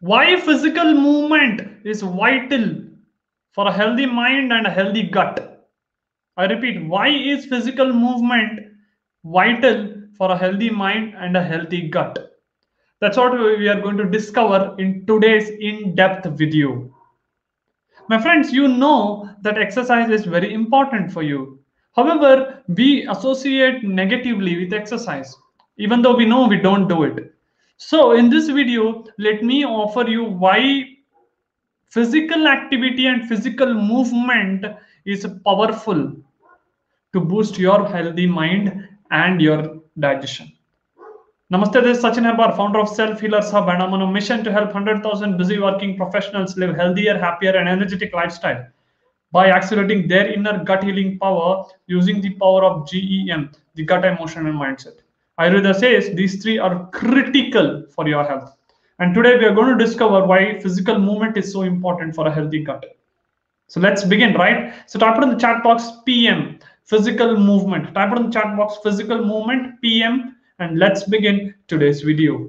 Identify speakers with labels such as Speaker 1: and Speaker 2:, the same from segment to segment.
Speaker 1: Why physical movement is vital for a healthy mind and a healthy gut. I repeat, why is physical movement vital for a healthy mind and a healthy gut? That's what we are going to discover in today's in depth video. My friends, you know that exercise is very important for you. However, we associate negatively with exercise, even though we know we don't do it. So, in this video, let me offer you why physical activity and physical movement is powerful to boost your healthy mind and your digestion. Namaste, this is Sachin founder of Self Healers Hub, and I'm on a mission to help 100,000 busy working professionals live healthier, happier, and energetic lifestyle by accelerating their inner gut healing power using the power of GEM, the gut emotion and mindset. Ayurveda says these three are critical for your health. And today we are going to discover why physical movement is so important for a healthy gut. So let's begin, right? So type it in the chat box PM, physical movement. Type it in the chat box, physical movement, PM, and let's begin today's video.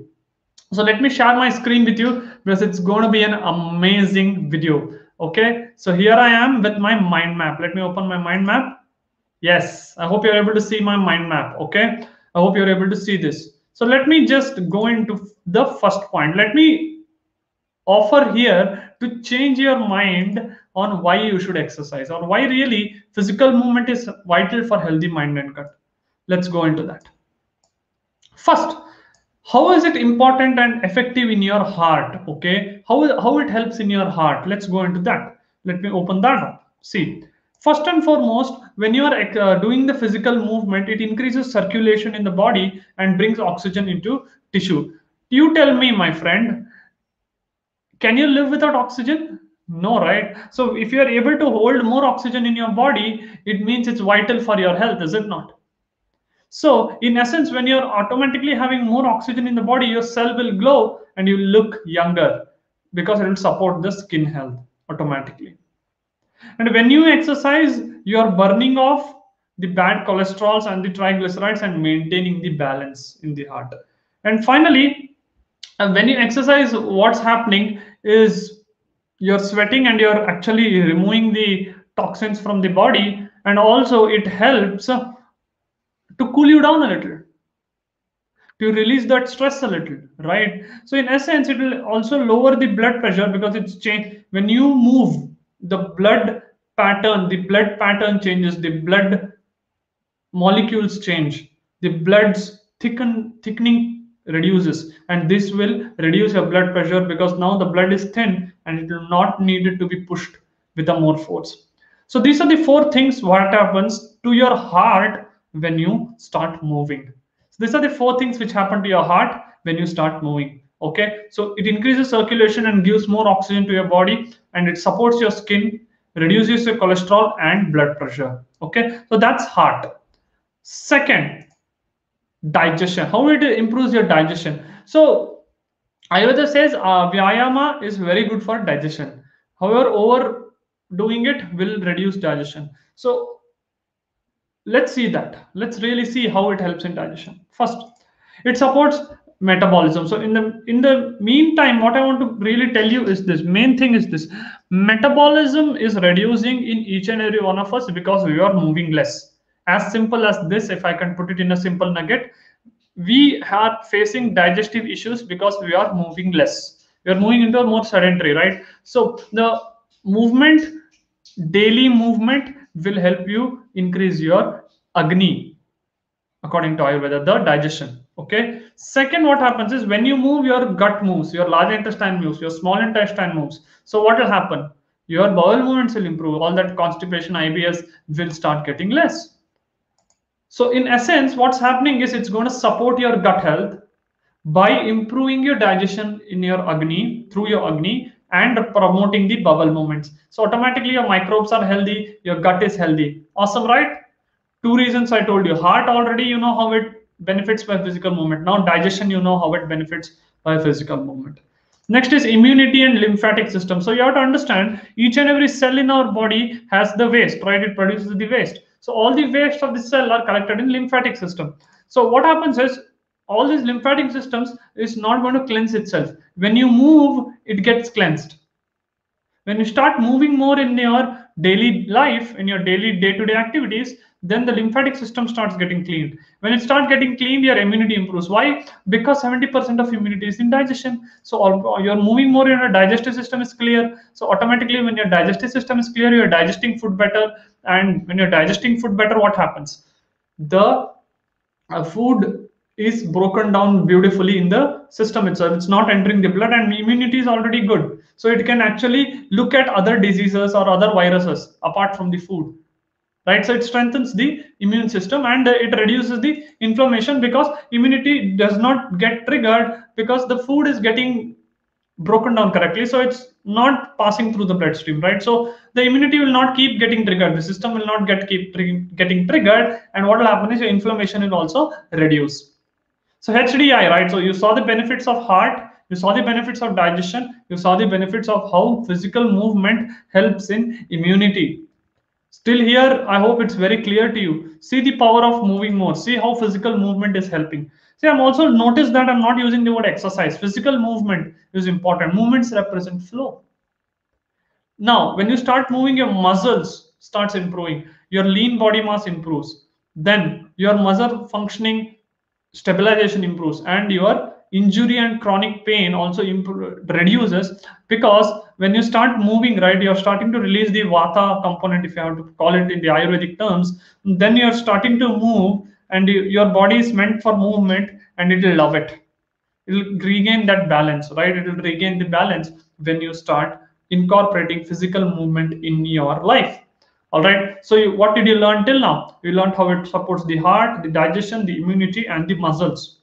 Speaker 1: So let me share my screen with you because it's going to be an amazing video. Okay, so here I am with my mind map. Let me open my mind map. Yes, I hope you're able to see my mind map. Okay, I hope you're able to see this. So let me just go into the first point. Let me offer here to change your mind on why you should exercise or why really physical movement is vital for healthy mind and gut. Let's go into that. First, how is it important and effective in your heart? Okay, how, how it helps in your heart? Let's go into that. Let me open that up. See, first and foremost when you are uh, doing the physical movement it increases circulation in the body and brings oxygen into tissue. You tell me my friend can you live without oxygen? No right? So if you are able to hold more oxygen in your body it means it's vital for your health is it not? So in essence when you're automatically having more oxygen in the body your cell will glow and you look younger because it will support the skin health automatically and when you exercise, you are burning off the bad cholesterols and the triglycerides and maintaining the balance in the heart. And finally, uh, when you exercise, what's happening is you're sweating and you're actually removing the toxins from the body. And also, it helps to cool you down a little to release that stress a little right so in essence it will also lower the blood pressure because it's change when you move the blood pattern the blood pattern changes the blood molecules change the blood's thicken thickening reduces and this will reduce your blood pressure because now the blood is thin and it will not needed to be pushed with a more force. So these are the four things what happens to your heart when you start moving. So these are the four things which happen to your heart when you start moving. Okay? So it increases circulation and gives more oxygen to your body and it supports your skin reduces your cholesterol and blood pressure. Okay? So that's heart. Second digestion. How it improves your digestion. So ayurveda says uh, vyayama is very good for digestion. However overdoing it will reduce digestion. So let's see that. Let's really see how it helps in digestion. First it supports metabolism. So in the in the meantime what i want to really tell you is this. Main thing is this. Metabolism is reducing in each and every one of us because we are moving less. As simple as this if i can put it in a simple nugget we are facing digestive issues because we are moving less. We are moving into a more sedentary right? So the movement daily movement will help you increase your agni according to ayurveda the digestion okay? Second what happens is when you move your gut moves your large intestine moves your small intestine moves. So what will happen? Your bowel movements will improve. All that constipation ibs will start getting less. So in essence what's happening is it's going to support your gut health by improving your digestion in your agni through your agni and promoting the bowel movements. So automatically your microbes are healthy your gut is healthy. Awesome right? Two reasons i told you. Heart already you know how it benefits by physical movement. Now digestion, you know how it benefits by physical movement. Next is immunity and lymphatic system. So you have to understand each and every cell in our body has the waste, right? It produces the waste. So all the waste of the cell are collected in lymphatic system. So what happens is all these lymphatic systems is not going to cleanse itself when you move it gets cleansed when you start moving more in your daily life in your daily day-to-day activities then the lymphatic system starts getting cleaned. When it starts getting cleaned your immunity improves. Why? Because 70% of immunity is in digestion so you're moving more in your digestive system is clear. So automatically when your digestive system is clear you're digesting food better. And when you're digesting food better what happens? The uh, food is broken down beautifully in the system itself. It's not entering the blood and immunity is already good. So it can actually look at other diseases or other viruses apart from the food. Right? So it strengthens the immune system and it reduces the inflammation because immunity does not get triggered because the food is getting broken down correctly. So it's not passing through the bloodstream right? So the immunity will not keep getting triggered. The system will not get keep getting triggered. And what will happen is your inflammation will also reduce so HDI, right? So you saw the benefits of heart, you saw the benefits of digestion, you saw the benefits of how physical movement helps in immunity. Still here, I hope it's very clear to you. See the power of moving more. See how physical movement is helping. See, I'm also noticed that I'm not using the word exercise. Physical movement is important. Movements represent flow. Now, when you start moving, your muscles starts improving. Your lean body mass improves. Then your muscle functioning stabilization improves and your injury and chronic pain also reduces because when you start moving right you're starting to release the vata component if you have to call it in the ayurvedic terms then you're starting to move and your body is meant for movement and it will love it. It will regain that balance right? It will regain the balance when you start incorporating physical movement in your life all right. So you, what did you learn till now? You learned how it supports the heart the digestion the immunity and the muscles.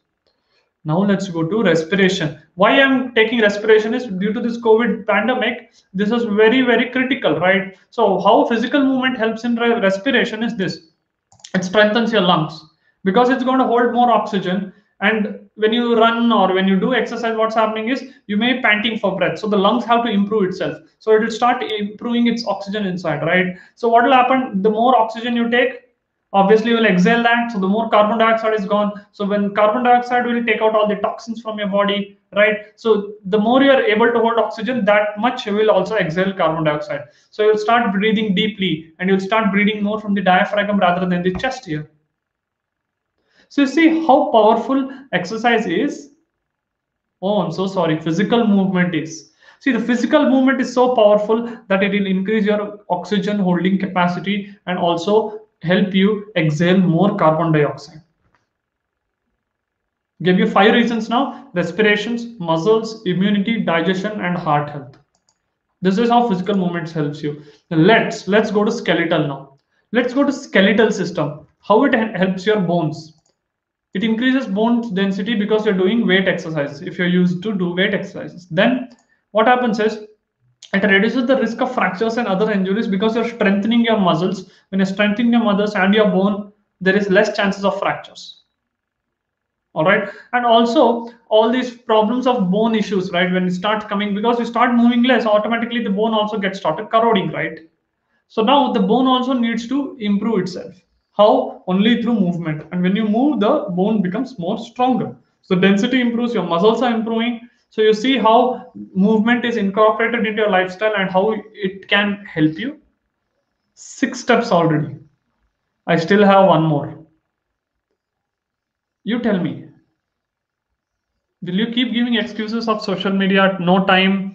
Speaker 1: Now let's go to respiration. Why i'm taking respiration is due to this covid pandemic. This is very very critical right? So how physical movement helps in re respiration is this. It strengthens your lungs because it's going to hold more oxygen and when you run or when you do exercise what's happening is you may be panting for breath. So the lungs have to improve itself. So it will start improving its oxygen inside right? So what will happen? The more oxygen you take obviously you will exhale that. So the more carbon dioxide is gone. So when carbon dioxide will take out all the toxins from your body right? So the more you are able to hold oxygen that much you will also exhale carbon dioxide. So you'll start breathing deeply and you'll start breathing more from the diaphragm rather than the chest here so you see how powerful exercise is. Oh, I'm so sorry. Physical movement is. See, the physical movement is so powerful that it will increase your oxygen holding capacity and also help you exhale more carbon dioxide. Give you five reasons now respirations, muscles, immunity, digestion, and heart health. This is how physical movements helps you. Let's let's go to skeletal now. Let's go to skeletal system. How it helps your bones it increases bone density because you're doing weight exercises. If you're used to do weight exercises then what happens is it reduces the risk of fractures and other injuries because you're strengthening your muscles. When you're strengthening your muscles and your bone there is less chances of fractures. All right? And also all these problems of bone issues right? When it starts coming because you start moving less automatically the bone also gets started corroding right? So now the bone also needs to improve itself how? Only through movement. And when you move, the bone becomes more stronger. So density improves, your muscles are improving. So you see how movement is incorporated into your lifestyle and how it can help you. Six steps already. I still have one more. You tell me. Will you keep giving excuses of social media, at no time,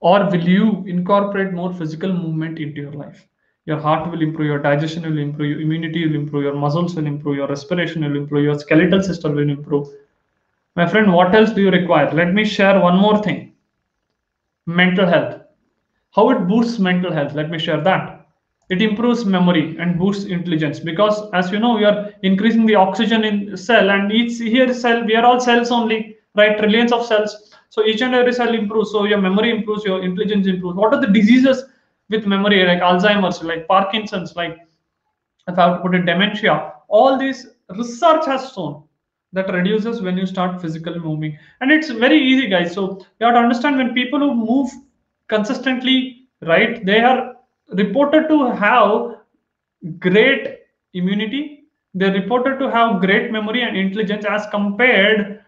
Speaker 1: or will you incorporate more physical movement into your life? Your heart will improve your digestion will improve your immunity will improve your muscles will improve your respiration will improve your skeletal system will improve. My friend what else do you require? Let me share one more thing. Mental health. How it boosts mental health? Let me share that. It improves memory and boosts intelligence because as you know we are increasing the oxygen in cell and each here cell we are all cells only right? Trillions of cells. So each and every cell improves. So your memory improves your intelligence improves. What are the diseases with memory like alzheimer's like parkinson's like if i have to put it dementia all this research has shown that reduces when you start physical moving. And it's very easy guys. So you have to understand when people who move consistently right they are reported to have great immunity. They're reported to have great memory and intelligence as compared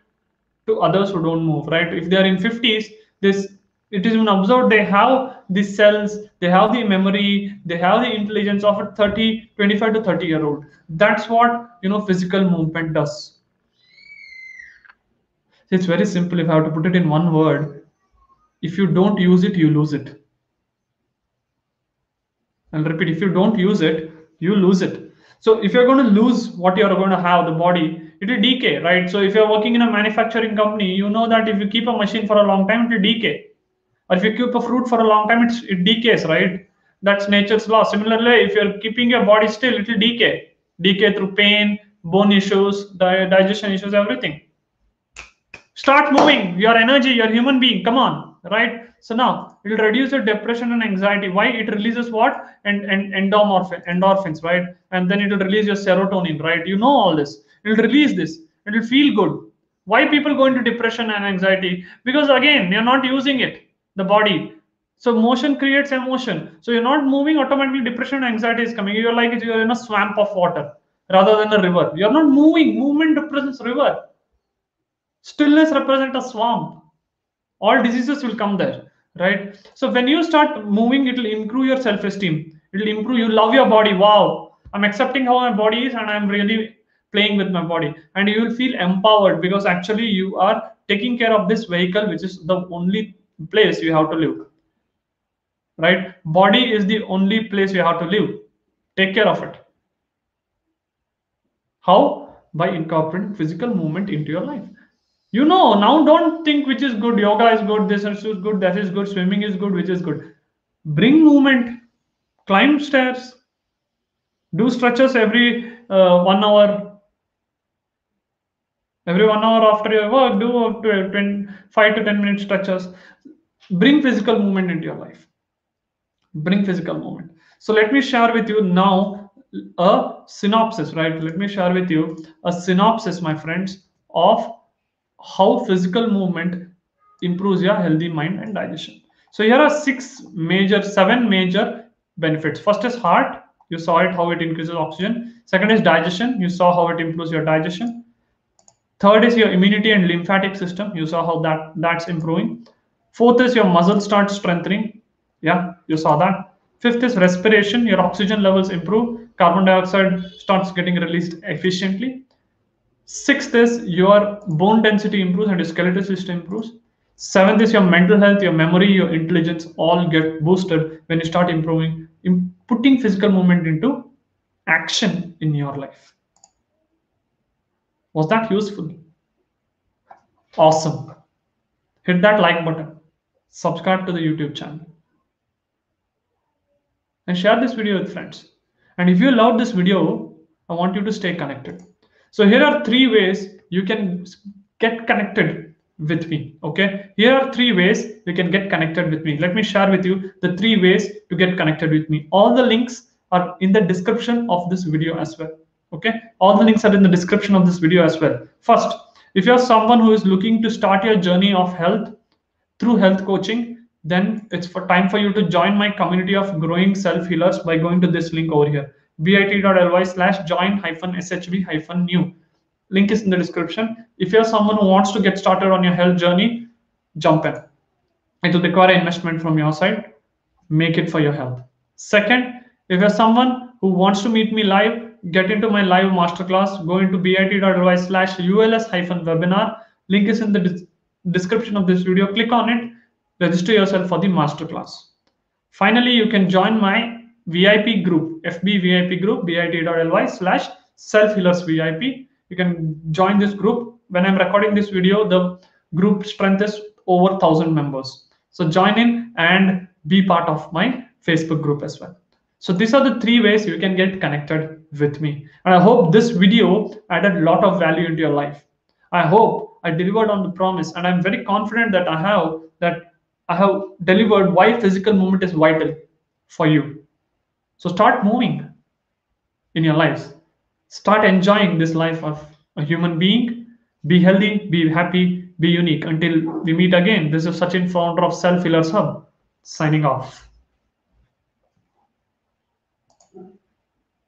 Speaker 1: to others who don't move, right? If they are in 50s, this it is been observed they have the cells, they have the memory, they have the intelligence of a 30, 25 to 30 year old. That's what you know physical movement does. It's very simple. If I have to put it in one word, if you don't use it, you lose it. I'll repeat, if you don't use it, you lose it. So if you're going to lose what you're going to have, the body, it will decay, right? So if you're working in a manufacturing company, you know that if you keep a machine for a long time, it will decay. Or if you keep a fruit for a long time, it decays, right? That's nature's law. Similarly, if you're keeping your body still, it will decay. Decay through pain, bone issues, di digestion issues, everything. Start moving. Your energy, your human being. Come on, right? So now it will reduce your depression and anxiety. Why? It releases what? And, and endomorphin, endorphins, right? And then it will release your serotonin, right? You know all this. It will release this. It will feel good. Why people go into depression and anxiety? Because again, you're not using it, the body. So motion creates emotion. So you're not moving, automatically depression anxiety is coming. You're like you're in a swamp of water rather than a river. You're not moving. Movement represents river. Stillness represents a swamp. All diseases will come there right so when you start moving it will improve your self-esteem it will improve you love your body wow i'm accepting how my body is and i'm really playing with my body and you will feel empowered because actually you are taking care of this vehicle which is the only place you have to live. Right? Body is the only place you have to live. Take care of it. How? By incorporating physical movement into your life. You know now don't think which is good. Yoga is good this is good that is good swimming is good which is good. Bring movement. Climb stairs. Do stretches every uh, one hour every one hour after your work do up to 5 to 10 minute stretches bring physical movement into your life bring physical movement so let me share with you now a synopsis right let me share with you a synopsis my friends of how physical movement improves your healthy mind and digestion. So here are six major, seven major benefits. First is heart. You saw it, how it increases oxygen. Second is digestion. You saw how it improves your digestion. Third is your immunity and lymphatic system. You saw how that that's improving. Fourth is your muscles start strengthening. Yeah, you saw that. Fifth is respiration. Your oxygen levels improve. Carbon dioxide starts getting released efficiently. Sixth is your bone density improves and your skeletal system improves. Seventh is your mental health, your memory, your intelligence all get boosted when you start improving, in putting physical movement into action in your life. Was that useful? Awesome. Hit that like button, subscribe to the YouTube channel, and share this video with friends. And if you loved this video, I want you to stay connected. So here are three ways you can get connected with me. Okay. Here are three ways you can get connected with me. Let me share with you the three ways to get connected with me. All the links are in the description of this video as well. Okay. All the links are in the description of this video as well. First, if you're someone who is looking to start your journey of health through health coaching, then it's for time for you to join my community of growing self healers by going to this link over here bit.ly slash join hyphen shb hyphen new. Link is in the description. If you're someone who wants to get started on your health journey, jump in. It will require investment from your side. Make it for your health. Second, if you're someone who wants to meet me live, get into my live masterclass, go into bit.ly slash uls hyphen webinar. Link is in the description of this video. Click on it, register yourself for the masterclass. Finally, you can join my VIP group, FB VIP group, bit.ly slash self healers VIP. You can join this group. When I'm recording this video, the group strength is over thousand members. So join in and be part of my Facebook group as well. So these are the three ways you can get connected with me. And I hope this video added a lot of value into your life. I hope I delivered on the promise, and I'm very confident that I have that I have delivered why physical movement is vital for you. So start moving in your lives. Start enjoying this life of a human being. Be healthy, be happy, be unique. Until we meet again, this is Sachin, founder of Self Healers Hub, signing off.